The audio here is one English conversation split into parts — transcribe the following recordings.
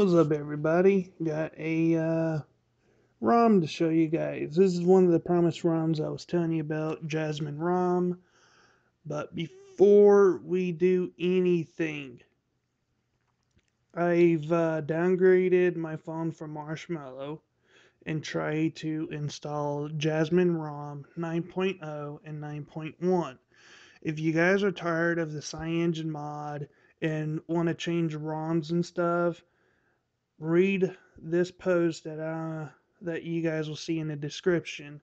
What's up, everybody? Got a uh, ROM to show you guys. This is one of the promised ROMs I was telling you about, Jasmine ROM. But before we do anything, I've uh, downgraded my phone from Marshmallow and tried to install Jasmine ROM 9.0 and 9.1. If you guys are tired of the CyanogenMod mod and want to change ROMs and stuff, read this post that uh, that you guys will see in the description.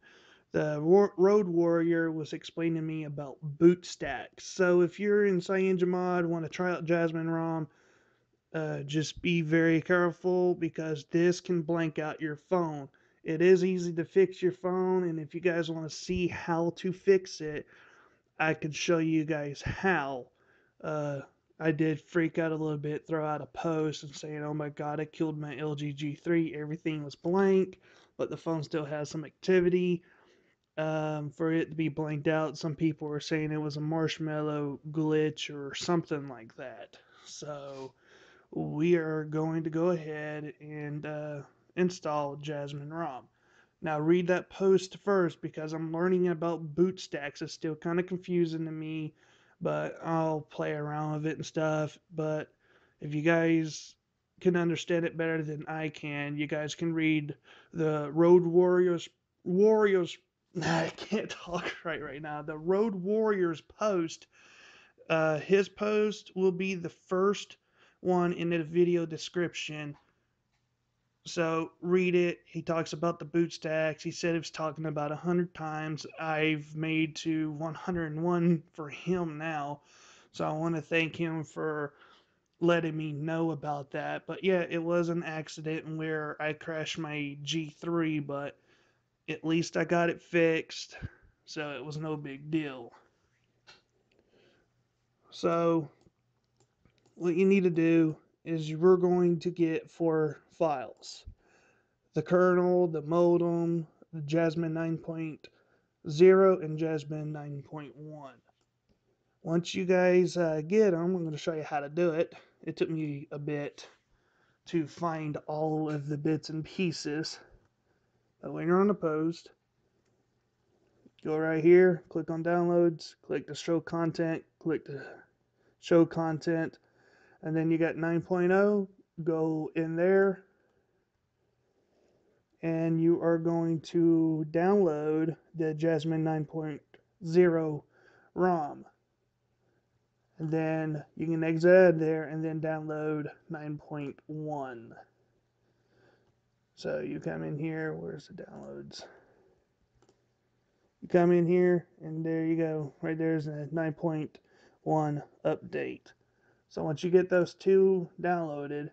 The Road Warrior was explaining to me about boot stacks. So if you're in CyanogenMod, want to try out Jasmine ROM, uh, just be very careful because this can blank out your phone. It is easy to fix your phone, and if you guys want to see how to fix it, I can show you guys how. Uh, I did freak out a little bit, throw out a post and saying, "Oh my God, I killed my LG G3. Everything was blank, but the phone still has some activity." Um, for it to be blanked out, some people were saying it was a marshmallow glitch or something like that. So we are going to go ahead and uh, install Jasmine ROM. Now read that post first because I'm learning about boot stacks. It's still kind of confusing to me but I'll play around with it and stuff. But if you guys can understand it better than I can, you guys can read the Road Warriors Warriors. I can't talk right right now. The Road Warriors post. Uh, his post will be the first one in the video description so read it. He talks about the boot stacks. He said he was talking about a hundred times. I've made to 101 for him now. So I want to thank him for letting me know about that. But yeah, it was an accident where I crashed my G3, but at least I got it fixed. So it was no big deal. So what you need to do is you're going to get four files the kernel, the modem, the Jasmine 9.0, and Jasmine 9.1. Once you guys uh, get them, I'm going to show you how to do it. It took me a bit to find all of the bits and pieces. But when you're on the post, go right here, click on downloads, click to show content, click to show content, and then you got 9.0, go in there, and you are going to download the Jasmine 9.0 ROM. And then you can exit out of there and then download 9.1. So you come in here, where's the downloads? You come in here and there you go. Right there's a 9.1 update. So once you get those two downloaded,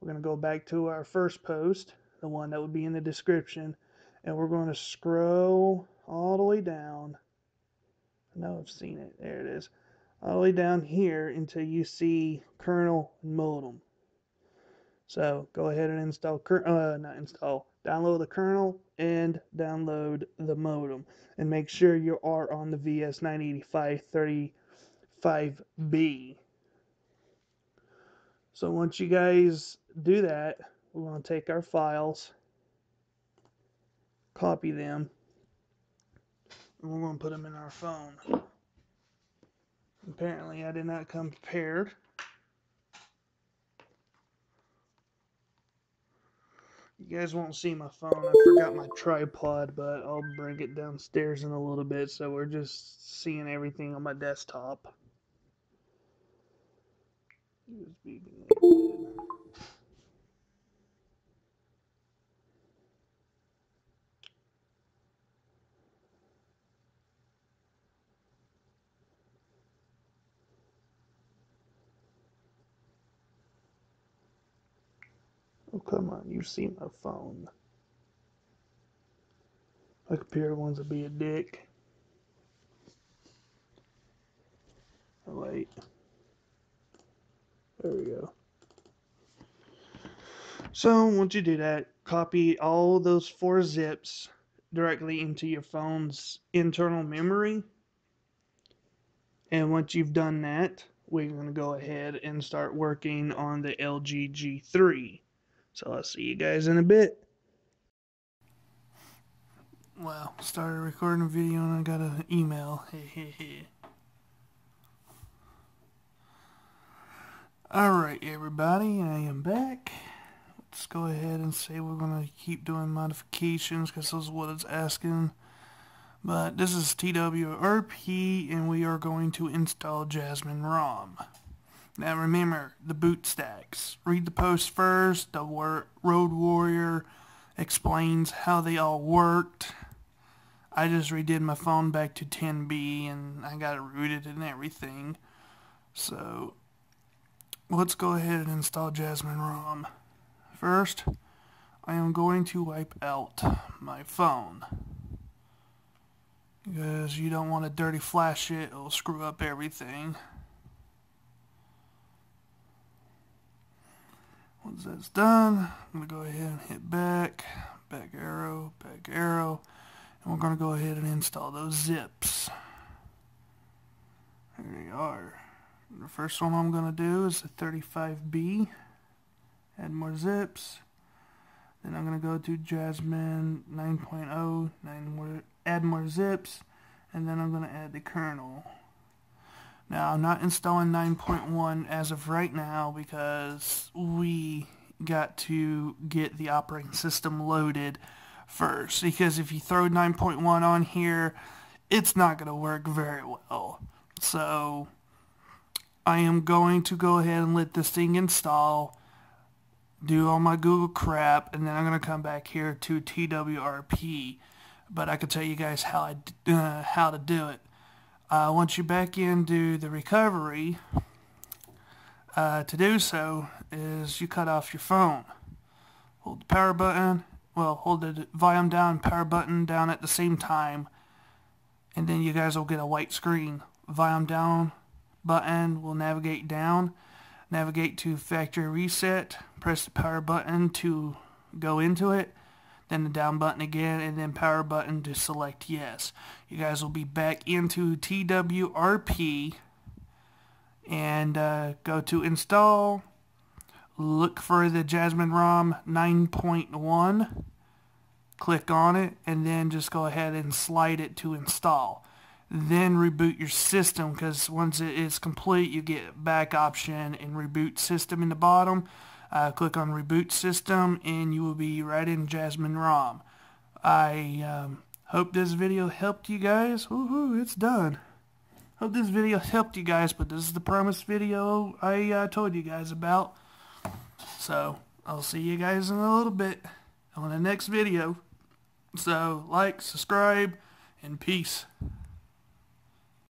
we're going to go back to our first post the one that would be in the description. And we're going to scroll all the way down. I know I've seen it. There it is. All the way down here until you see kernel and modem. So go ahead and install, uh, not install, download the kernel and download the modem. And make sure you are on the VS98535B. So once you guys do that, we're going to take our files, copy them, and we're going to put them in our phone. Apparently, I did not come prepared. You guys won't see my phone. I forgot my tripod, but I'll bring it downstairs in a little bit so we're just seeing everything on my desktop. Oh, come on, you see my phone. My computer wants to be a dick. Oh, wait. There we go. So, once you do that, copy all those four zips directly into your phone's internal memory. And once you've done that, we're going to go ahead and start working on the LG G3. So I'll see you guys in a bit. Well, started recording a video and I got an email. Alright, everybody, I am back. Let's go ahead and say we're going to keep doing modifications because this is what it's asking. But this is TWRP and we are going to install Jasmine ROM. Now remember, the boot stacks. Read the post first. The Road Warrior explains how they all worked. I just redid my phone back to 10B and I got it rooted and everything. So let's go ahead and install Jasmine ROM. First, I am going to wipe out my phone. Because you don't want to dirty flash it, it'll screw up everything. Once that's done, I'm going to go ahead and hit back, back arrow, back arrow, and we're going to go ahead and install those zips. There they are. The first one I'm going to do is the 35B. Add more zips. Then I'm going to go to Jasmine 9.0, nine more, add more zips, and then I'm going to add the kernel. Now, I'm not installing 9.1 as of right now because we got to get the operating system loaded first. Because if you throw 9.1 on here, it's not going to work very well. So, I am going to go ahead and let this thing install, do all my Google crap, and then I'm going to come back here to TWRP. But I can tell you guys how I, uh, how to do it. Uh, once you're back into the recovery, uh, to do so is you cut off your phone. Hold the power button, well, hold the volume down power button down at the same time, and then you guys will get a white screen. Volume down button will navigate down, navigate to factory reset, press the power button to go into it, then the down button again, and then power button to select yes. You guys will be back into TWRP and uh, go to install. Look for the Jasmine ROM 9.1. Click on it and then just go ahead and slide it to install. Then reboot your system because once it is complete you get back option and reboot system in the bottom uh, click on reboot system and you will be right in Jasmine ROM. I um, hope this video helped you guys. Woohoo, it's done. Hope this video helped you guys, but this is the promised video I uh, told you guys about. So, I'll see you guys in a little bit on the next video. So, like, subscribe, and peace.